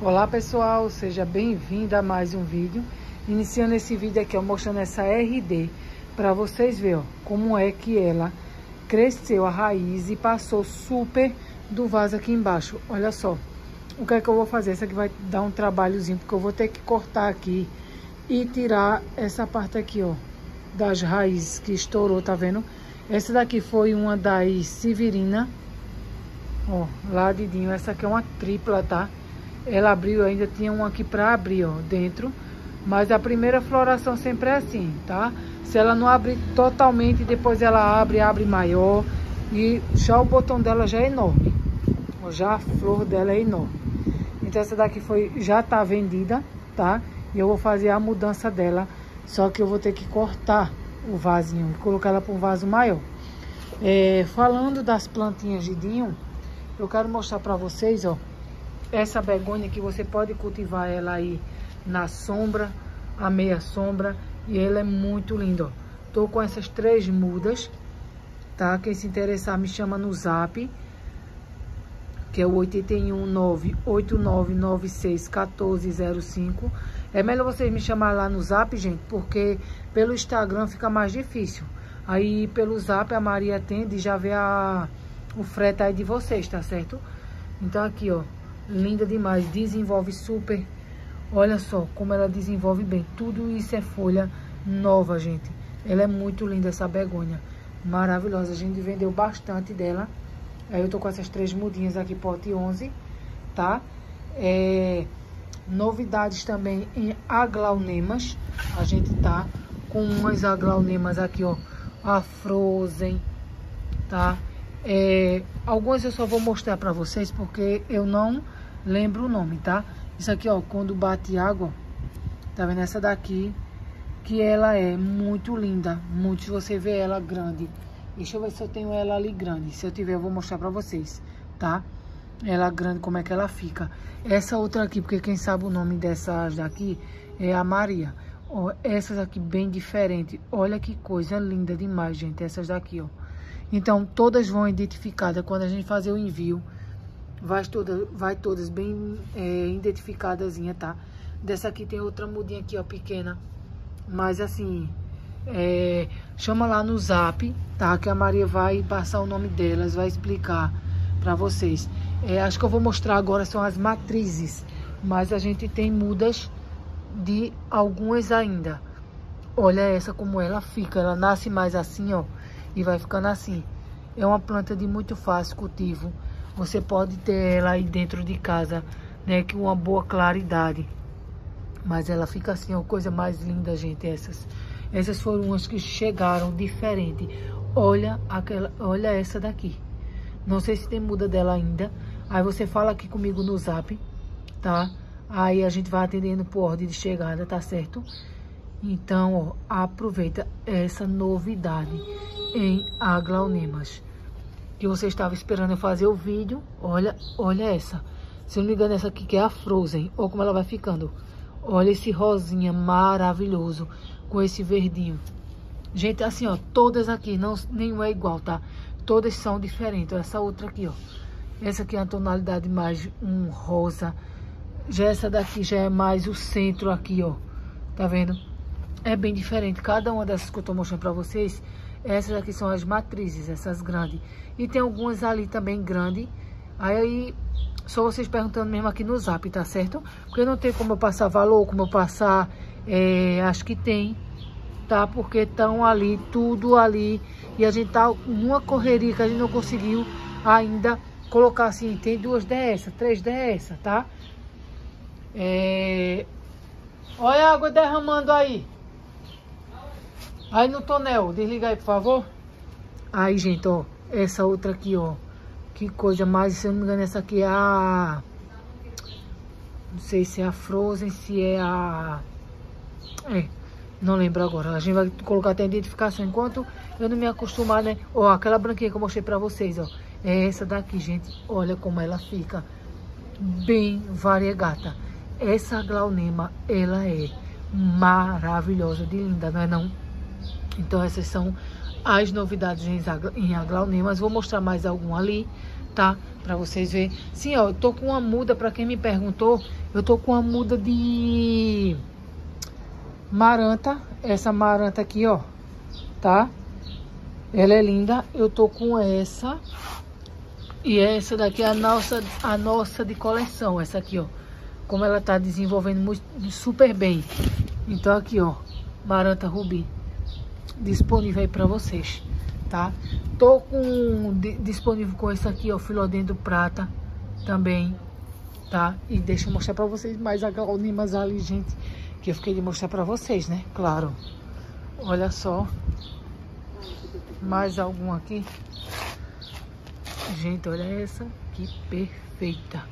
Olá pessoal, seja bem-vindo a mais um vídeo. Iniciando esse vídeo aqui, ó, mostrando essa RD para vocês verem ó, como é que ela cresceu a raiz e passou super do vaso aqui embaixo. Olha só, o que é que eu vou fazer? Essa aqui vai dar um trabalhozinho, porque eu vou ter que cortar aqui e tirar essa parte aqui, ó, das raízes que estourou, tá vendo? Essa daqui foi uma das Severina, ó, lá dedinho. Essa aqui é uma tripla, tá? Ela abriu, ainda tinha um aqui para abrir, ó, dentro. Mas a primeira floração sempre é assim, tá? Se ela não abrir totalmente, depois ela abre, abre maior. E já o botão dela já é enorme. Já a flor dela é enorme. Então essa daqui foi, já tá vendida, tá? E eu vou fazer a mudança dela. Só que eu vou ter que cortar o vasinho e colocar ela para um vaso maior. É, falando das plantinhas de dinho, eu quero mostrar para vocês, ó essa begônia que você pode cultivar ela aí na sombra, a meia sombra, e ela é muito linda, ó. Tô com essas três mudas, tá? Quem se interessar me chama no zap, que é o 81989961405. É melhor vocês me chamar lá no zap, gente, porque pelo Instagram fica mais difícil. Aí pelo zap a Maria atende e já vê a, o frete aí de vocês, tá certo? Então aqui, ó, linda demais, desenvolve super. Olha só como ela desenvolve bem. Tudo isso é folha nova, gente. Ela é muito linda essa begônia. Maravilhosa. A gente vendeu bastante dela. Aí eu tô com essas três mudinhas aqui, pote 11, tá? É, novidades também em aglaunemas. A gente tá com umas aglaunemas aqui, ó. A Frozen, tá? É, algumas eu só vou mostrar pra vocês porque eu não lembro o nome, tá? Isso aqui, ó, quando bate água, tá vendo essa daqui? Que ela é muito linda, muito, se você vê ela grande. Deixa eu ver se eu tenho ela ali grande. Se eu tiver, eu vou mostrar pra vocês, tá? Ela grande, como é que ela fica. Essa outra aqui, porque quem sabe o nome dessas daqui é a Maria. Ó, essas aqui bem diferente. Olha que coisa linda demais, gente. Essas daqui, ó. Então, todas vão identificadas quando a gente fazer o envio vai, toda, vai todas bem é, identificadas, tá? Dessa aqui tem outra mudinha aqui, ó, pequena. Mas assim, é, chama lá no zap, tá? Que a Maria vai passar o nome delas, vai explicar pra vocês. É, acho que eu vou mostrar agora são as matrizes. Mas a gente tem mudas de algumas ainda. Olha essa como ela fica. Ela nasce mais assim, ó. E vai ficando assim. É uma planta de muito fácil cultivo. Você pode ter ela aí dentro de casa, né? Com uma boa claridade. Mas ela fica assim, uma coisa mais linda, gente, essas. Essas foram umas que chegaram diferente. Olha aquela, olha essa daqui. Não sei se tem muda dela ainda. Aí você fala aqui comigo no zap, tá? Aí a gente vai atendendo por ordem de chegada, tá certo? Então, ó, aproveita essa novidade em aglaunemas que você estava esperando eu fazer o vídeo. Olha, olha essa. Se não me engano, essa aqui que é a Frozen. Olha como ela vai ficando. Olha esse rosinha maravilhoso com esse verdinho. Gente, assim, ó, todas aqui, não, nenhuma é igual, tá? Todas são diferentes. Essa outra aqui, ó. Essa aqui é a tonalidade mais um rosa. Já essa daqui já é mais o centro aqui, ó. Tá vendo? É bem diferente. Cada uma dessas que eu tô mostrando pra vocês essas aqui são as matrizes, essas grandes. E tem algumas ali também grandes. Aí, só vocês perguntando mesmo aqui no zap, tá certo? Porque não tem como eu passar valor, como eu passar... É, acho que tem, tá? Porque estão ali, tudo ali. E a gente tá numa correria que a gente não conseguiu ainda colocar assim. Tem duas dessas, três dessas, tá? É... Olha a água derramando aí. Aí no tonel, desliga aí, por favor. Aí, gente, ó. Essa outra aqui, ó. Que coisa mais, se eu não me engano, essa aqui é a... Não sei se é a Frozen, se é a... É, não lembro agora. A gente vai colocar até a identificação. Enquanto eu não me acostumar, né? Ó, aquela branquinha que eu mostrei pra vocês, ó. É essa daqui, gente. Olha como ela fica. Bem variegata. Essa glaunema, ela é maravilhosa de linda, não é não? Então essas são as novidades em aglaunemas. Vou mostrar mais algum ali, tá? Pra vocês verem. Sim, ó, eu tô com uma muda, pra quem me perguntou, eu tô com uma muda de maranta. Essa maranta aqui, ó, tá? Ela é linda. Eu tô com essa. E essa daqui é a nossa, a nossa de coleção. Essa aqui, ó. Como ela tá desenvolvendo muito, super bem. Então aqui, ó. Maranta Rubi. Disponível aí pra vocês, tá? Tô com disponível com esse aqui, ó. Filodendro prata também, tá? E deixa eu mostrar pra vocês mais aglaulimas ali, gente. Que eu fiquei de mostrar pra vocês, né? Claro. Olha só. Mais algum aqui. Gente, olha essa. Que perfeita.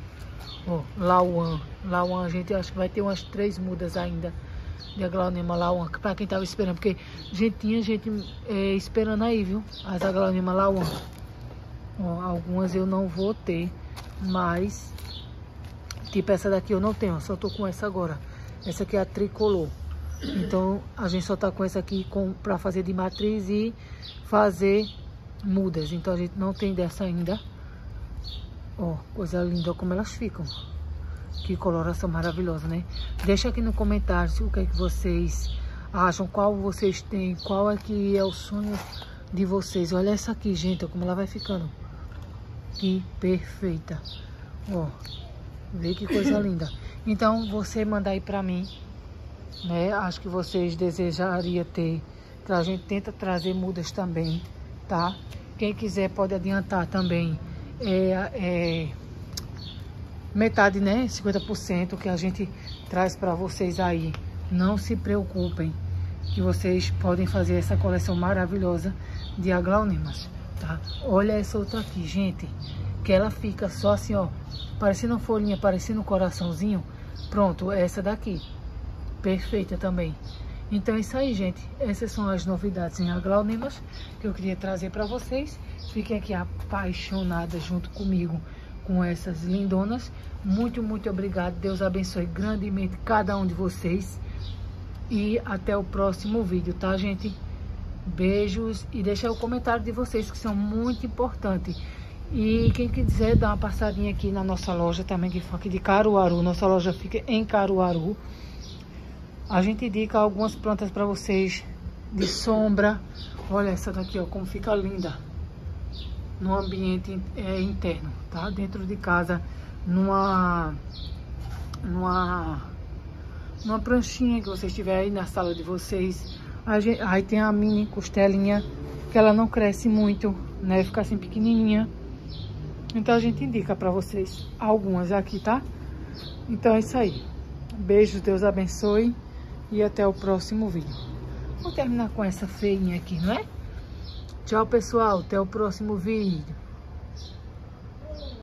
Ó, Lauan. Lauan, gente, acho que vai ter umas três mudas ainda de aglaonema Lauan. Pra quem tava esperando. Porque, gente, tinha gente é, esperando aí, viu? As aglaonema Lauan. Ó, algumas eu não vou ter. Mas, tipo essa daqui eu não tenho. Só tô com essa agora. Essa aqui é a tricolor. Então, a gente só tá com essa aqui com, pra fazer de matriz e fazer mudas. Então, a gente não tem dessa ainda. Ó, coisa linda como elas ficam. Que coloração maravilhosa, né? Deixa aqui no comentário o que é que vocês acham, qual vocês têm, qual é que é o sonho de vocês. Olha essa aqui, gente, como ela vai ficando. Que perfeita. Ó, vê que coisa linda. Então, você mandar aí pra mim né? Acho que vocês desejariam ter, a gente tenta trazer mudas também, tá? Quem quiser pode adiantar também é, é metade, né? 50% que a gente traz para vocês aí. Não se preocupem que vocês podem fazer essa coleção maravilhosa de aglaunemas, tá? Olha essa outra aqui, gente, que ela fica só assim, ó, parecendo folhinha, parecendo um coraçãozinho. Pronto, essa daqui perfeita também. Então é isso aí, gente. Essas são as novidades em aglaunemas que eu queria trazer para vocês. Fiquem aqui apaixonadas junto comigo com essas lindonas. Muito, muito obrigado. Deus abençoe grandemente cada um de vocês. E até o próximo vídeo, tá, gente? Beijos e deixa o comentário de vocês que são muito importantes. E quem quiser dar uma passadinha aqui na nossa loja também, que fica aqui de Caruaru. Nossa loja fica em Caruaru. A gente indica algumas plantas para vocês de sombra. Olha essa daqui, ó, como fica linda. No ambiente é, interno, tá? Dentro de casa, numa... Numa... Numa pranchinha que vocês tiverem aí na sala de vocês. Gente, aí tem a mini costelinha, que ela não cresce muito, né? Fica assim pequenininha. Então a gente indica para vocês algumas aqui, tá? Então é isso aí. Beijos, Deus abençoe e até o próximo vídeo. Vou terminar com essa feinha aqui, não é? Tchau, pessoal. Até o próximo vídeo.